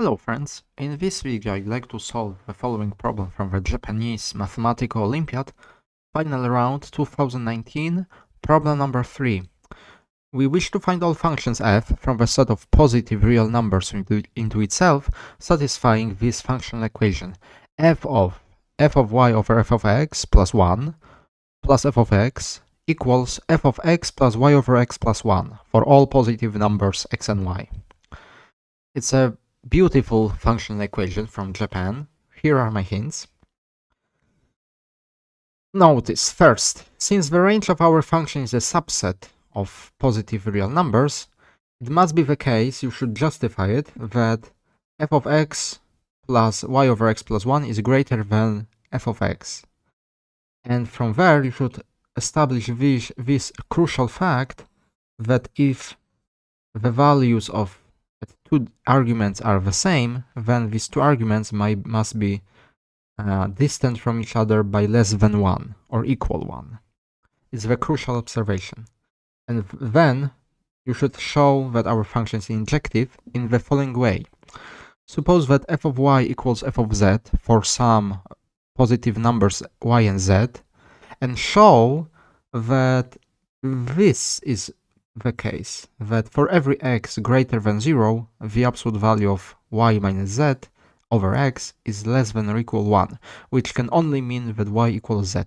Hello friends, in this video I'd like to solve the following problem from the Japanese Mathematical Olympiad, final round 2019, problem number 3. We wish to find all functions f from the set of positive real numbers into, into itself, satisfying this functional equation f of f of y over f of x plus 1 plus f of x equals f of x plus y over x plus 1 for all positive numbers x and y. It's a beautiful functional equation from Japan. Here are my hints. Notice, first, since the range of our function is a subset of positive real numbers, it must be the case, you should justify it, that f of x plus y over x plus 1 is greater than f of x. And from there, you should establish this, this crucial fact that if the values of two arguments are the same, then these two arguments might, must be uh, distant from each other by less than 1 or equal 1. It's the crucial observation. And then you should show that our function is injective in the following way. Suppose that f of y equals f of z for some positive numbers y and z, and show that this is the case that for every x greater than 0, the absolute value of y minus z over x is less than or equal 1, which can only mean that y equals z,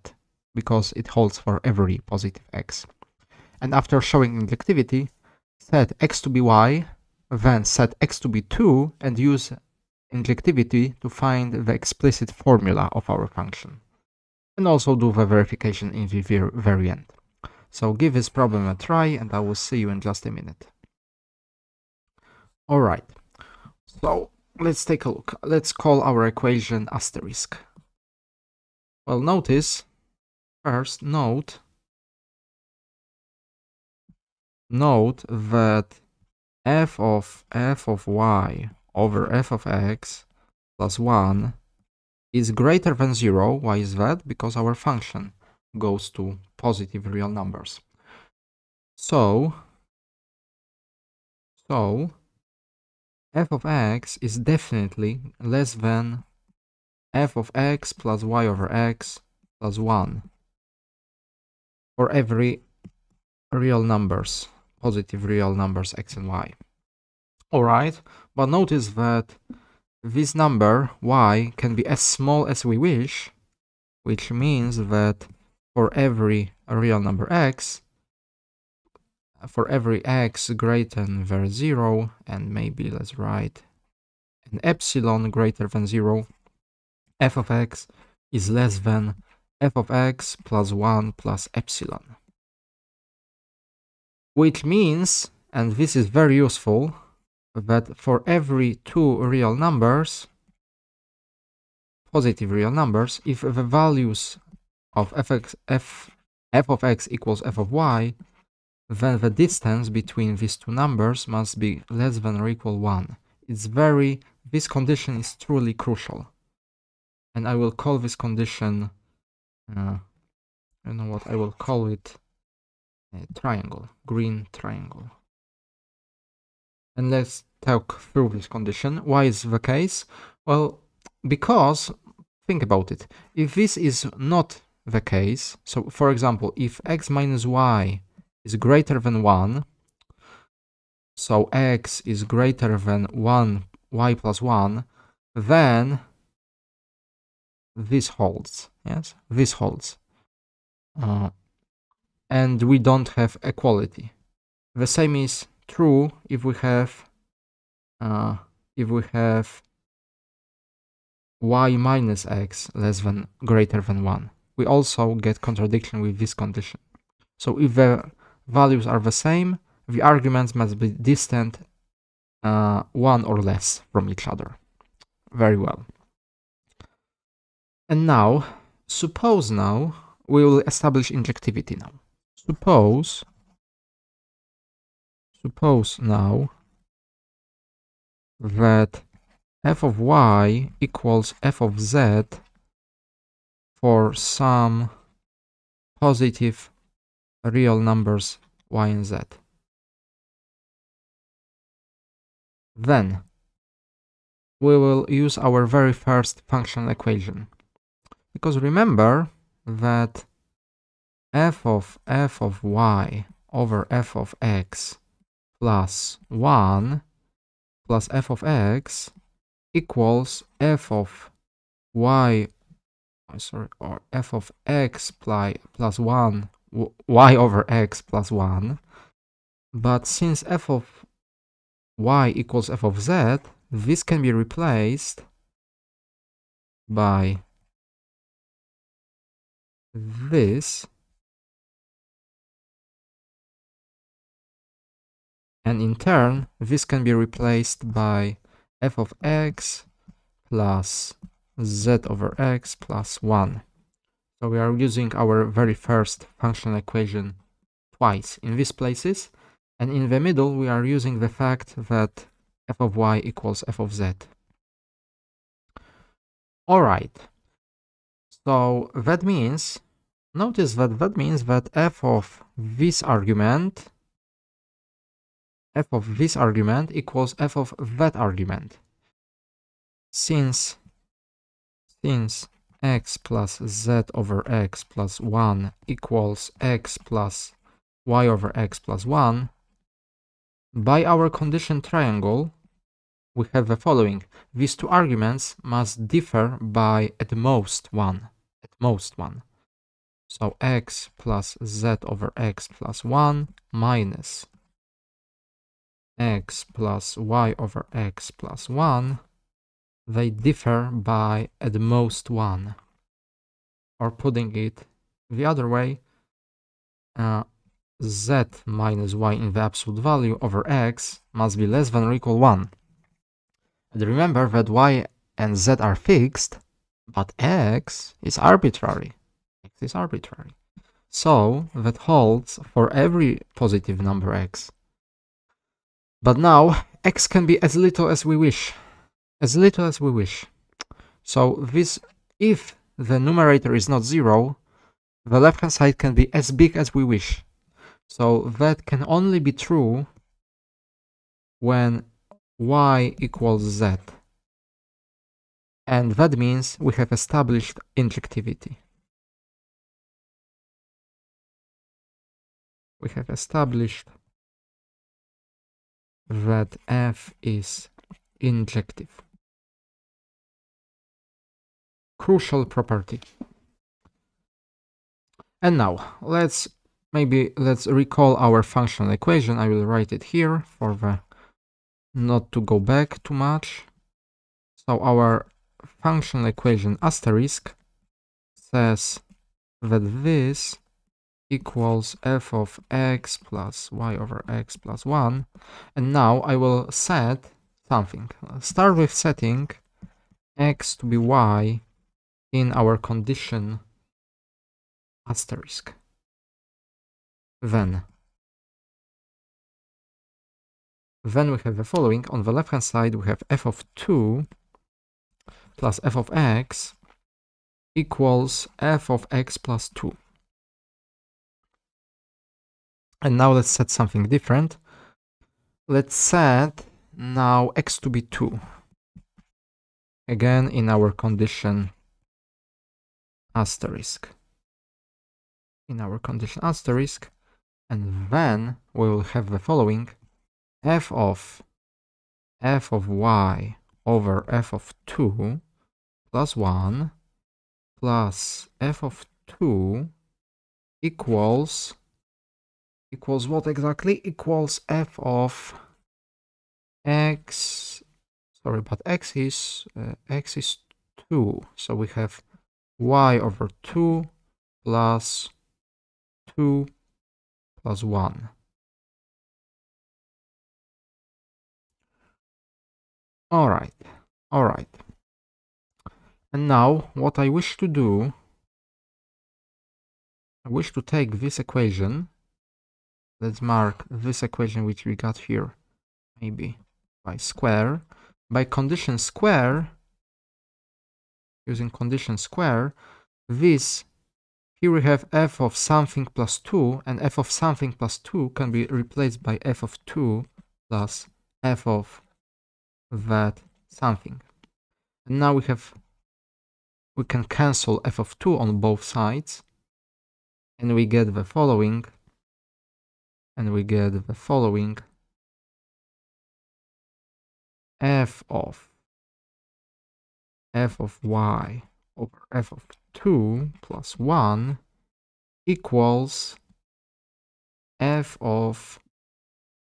because it holds for every positive x. And after showing injectivity, set x to be y, then set x to be 2, and use injectivity to find the explicit formula of our function. And also do the verification in the very end. So give this problem a try and I will see you in just a minute. Alright, so let's take a look. Let's call our equation asterisk. Well, notice, first note, note that f of f of y over f of x plus 1 is greater than 0. Why is that? Because our function goes to positive real numbers. So, so f of x is definitely less than f of x plus y over x plus 1 for every real numbers, positive real numbers x and y. Alright, but notice that this number y can be as small as we wish, which means that for every real number x, for every x greater than 0, and maybe let's write an epsilon greater than 0, f of x is less than f of x plus 1 plus epsilon. Which means, and this is very useful, that for every two real numbers, positive real numbers, if the values of fx, f, f of x equals f of y, then the distance between these two numbers must be less than or equal 1. It's very, this condition is truly crucial. And I will call this condition, uh, I know what, I will call it a triangle, green triangle. And let's talk through this condition. Why is the case? Well, because, think about it, if this is not the case. So for example, if x minus y is greater than 1, so x is greater than 1 y plus 1, then this holds, yes, this holds. Uh, and we don't have equality. The same is true if we have uh, if we have y minus x less than greater than 1 we also get contradiction with this condition. So if the values are the same, the arguments must be distant uh, one or less from each other. Very well. And now, suppose now, we will establish injectivity now. Suppose, suppose now that f of y equals f of z for some positive real numbers y and z. Then we will use our very first functional equation. Because remember that f of f of y over f of x plus 1 plus f of x equals f of y Oh, sorry. Or f of x plus plus 1 y over x plus 1 but since f of y equals f of z this can be replaced by this and in turn this can be replaced by f of x plus z over x plus 1. So we are using our very first functional equation twice in these places and in the middle we are using the fact that f of y equals f of z. Alright, so that means, notice that that means that f of this argument f of this argument equals f of that argument. Since, since x plus z over x plus 1 equals x plus y over x plus 1, by our condition triangle, we have the following. These two arguments must differ by at most 1. At most 1. So x plus z over x plus 1 minus x plus y over x plus 1, they differ by at most 1. Or putting it the other way, uh, z minus y in the absolute value over x must be less than or equal 1. And remember that y and z are fixed, but x is arbitrary. x is arbitrary. So that holds for every positive number x. But now x can be as little as we wish. As little as we wish. So this, if the numerator is not zero, the left hand side can be as big as we wish. So that can only be true when y equals z. And that means we have established injectivity. We have established that f is injective. Crucial property. And now, let's maybe let's recall our functional equation. I will write it here for the not to go back too much. So our functional equation asterisk says that this equals f of x plus y over x plus 1. And now I will set something. Start with setting x to be y in our condition asterisk. Then, then we have the following. On the left hand side, we have f of 2 plus f of x equals f of x plus 2. And now let's set something different. Let's set now x to be 2. Again, in our condition asterisk. In our condition asterisk. And then we will have the following. f of f of y over f of 2 plus 1 plus f of 2 equals equals what exactly? Equals f of x, sorry, but x is, uh, x is 2. So we have y over 2 plus 2 plus 1. All right, all right. And now what I wish to do, I wish to take this equation let's mark this equation which we got here maybe by square by condition square using condition square this here we have f of something plus 2 and f of something plus 2 can be replaced by f of 2 plus f of that something. And now we have we can cancel f of 2 on both sides and we get the following and we get the following f of f of y over f of 2 plus 1 equals f of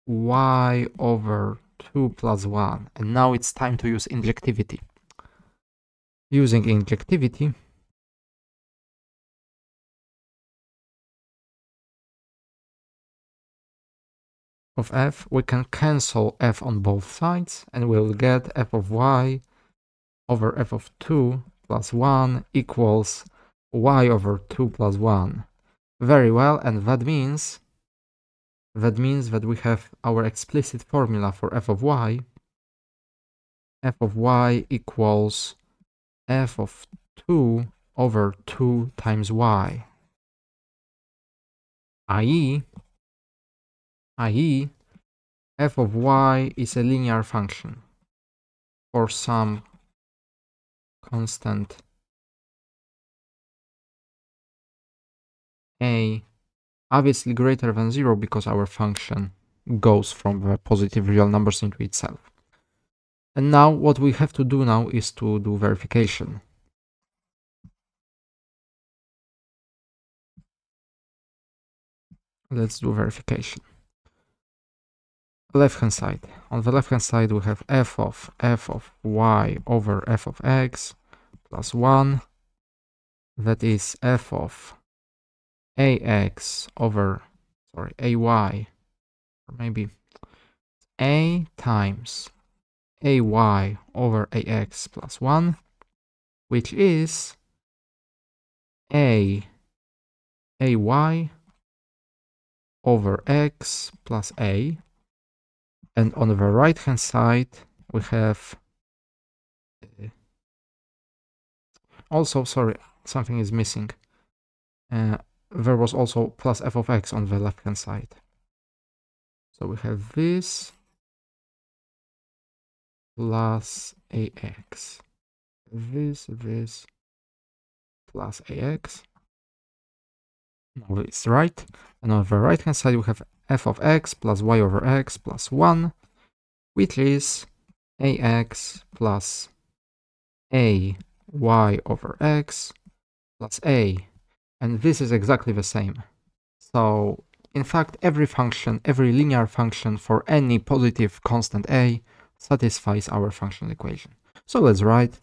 y over 2 plus 1. And now it's time to use injectivity. Using injectivity, of f, we can cancel f on both sides and we'll get f of y over f of 2 plus 1 equals y over 2 plus 1. Very well, and that means that means that we have our explicit formula for f of y. f of y equals f of 2 over 2 times y. i.e., i.e., f of y is a linear function for some constant a obviously greater than 0 because our function goes from the positive real numbers into itself. And now what we have to do now is to do verification. Let's do verification. Left hand side. On the left hand side we have f of f of y over f of x plus 1. That is f of ax over, sorry, ay, or maybe a times ay over ax plus 1, which is a ay over x plus a. And on the right hand side, we have uh, also, sorry, something is missing. Uh, there was also plus f of x on the left hand side. So we have this plus ax. This, this plus ax. Now it's right. And on the right hand side we have f of x plus y over x plus 1, which is ax plus a y over x plus a and this is exactly the same. So in fact, every function, every linear function for any positive constant a satisfies our functional equation. So let's write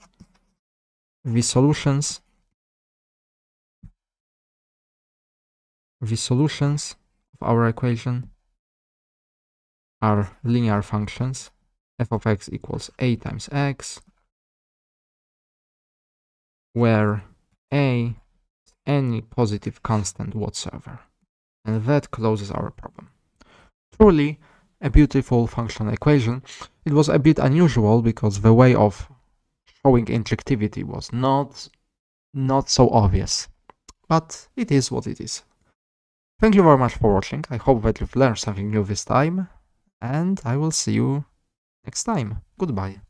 the solutions the solutions of our equation are linear functions f of x equals a times x where a is any positive constant whatsoever. And that closes our problem. Truly a beautiful functional equation. It was a bit unusual because the way of showing injectivity was not, not so obvious. But it is what it is. Thank you very much for watching. I hope that you've learned something new this time. And I will see you next time. Goodbye.